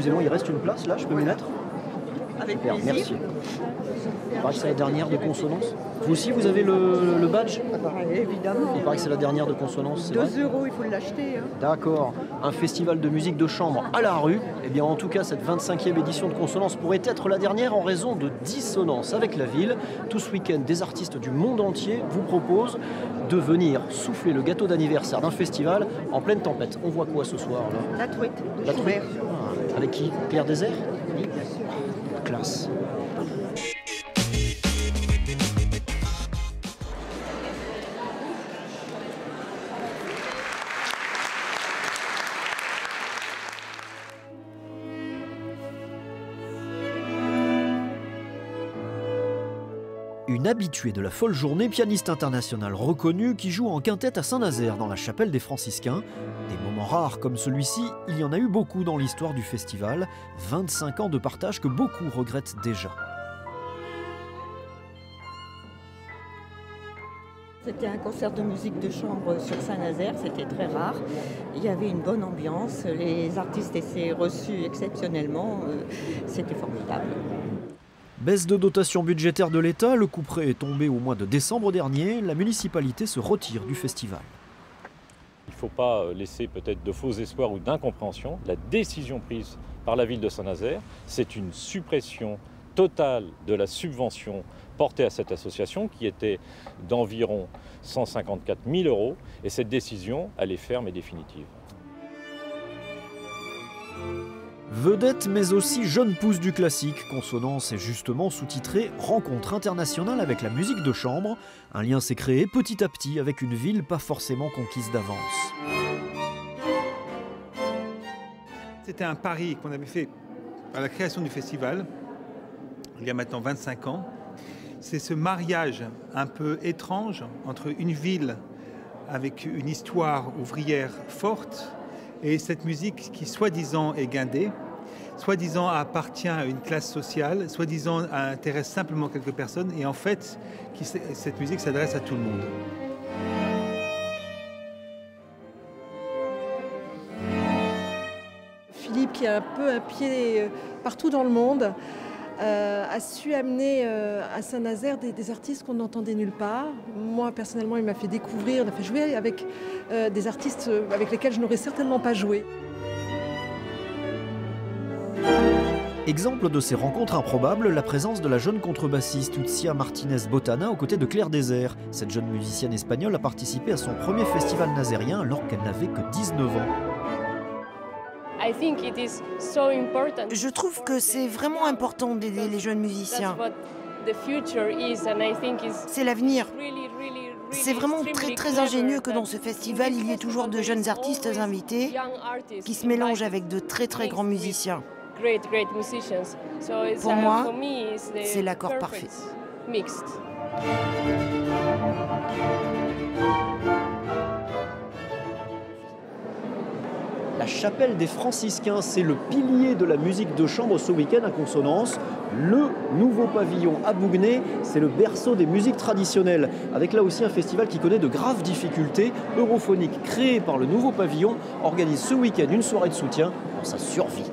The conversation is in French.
excusez-moi, il reste une place là, je peux m'y mettre Avec Super, plaisir. merci. Il paraît que c'est la dernière de consonance. Vous aussi, vous avez le, le badge Ah évidemment. Il paraît que c'est la dernière de consonance, c'est vrai 2 euros, il faut l'acheter. hein. D'accord. Un festival de musique de chambre à la rue. Eh bien, en tout cas, cette 25e édition de Consonance pourrait être la dernière en raison de dissonance avec la ville. Tout ce week-end, des artistes du monde entier vous proposent de venir souffler le gâteau d'anniversaire d'un festival en pleine tempête. On voit quoi ce soir là? La truite de La Schubert. Ah, Avec qui Pierre Désert Oui. Classe. Une habituée de la folle journée, pianiste internationale reconnue qui joue en quintette à Saint-Nazaire dans la chapelle des franciscains. Des moments rares comme celui-ci, il y en a eu beaucoup dans l'histoire du festival. 25 ans de partage que beaucoup regrettent déjà. C'était un concert de musique de chambre sur Saint-Nazaire, c'était très rare. Il y avait une bonne ambiance, les artistes étaient reçus exceptionnellement, euh, c'était formidable. Baisse de dotation budgétaire de l'État, le coup près est tombé au mois de décembre dernier, la municipalité se retire du festival. Il ne faut pas euh, laisser peut-être de faux espoirs ou d'incompréhension. La décision prise par la ville de Saint-Nazaire, c'est une suppression totale de la subvention portée à cette association qui était d'environ 154 000 euros. Et cette décision, elle est ferme et définitive. Vedette mais aussi jeune pousse du classique, Consonance est justement sous-titré Rencontre internationale avec la musique de chambre. Un lien s'est créé petit à petit avec une ville pas forcément conquise d'avance. C'était un pari qu'on avait fait à la création du festival, il y a maintenant 25 ans. C'est ce mariage un peu étrange entre une ville avec une histoire ouvrière forte et cette musique qui soi-disant est guindée, soi-disant appartient à une classe sociale, soi-disant intéresse simplement quelques personnes et en fait cette musique s'adresse à tout le monde. Philippe, qui a un peu un pied euh, partout dans le monde, euh, a su amener euh, à Saint-Nazaire des, artistes qu'on n'entendait nulle part. Moi, personnellement, il m'a fait découvrir, il m'a fait jouer avec des artistes avec lesquels je n'aurais certainement pas joué. Exemple de ces rencontres improbables, la présence de la jeune contrebassiste Utzia Martinez Botana aux côtés de Claire Désert. Cette jeune musicienne espagnole a participé à son premier festival nazérien alors qu'elle n'avait que 19 ans. Je trouve que c'est vraiment important d'aider les jeunes musiciens. That's what the future is, and I think is C'est l'avenir. C'est vraiment très très ingénieux que that dans ce festival, il y ait toujours de jeunes artistes invités qui se mélangent avec de très très grands musiciens. Great, great musicians. So it's, Pour moi, for me, it's the c'est l'accord perfect parfait. Mixed. La chapelle des franciscains, c'est le pilier de la musique de chambre ce week-end à Consonance. Le nouveau pavillon à Bougnay, c'est le berceau des musiques traditionnelles, avec là aussi un festival qui connaît de graves difficultés. Europhonique, créé par le nouveau pavillon, organise ce week-end une soirée de soutien pour sa survie.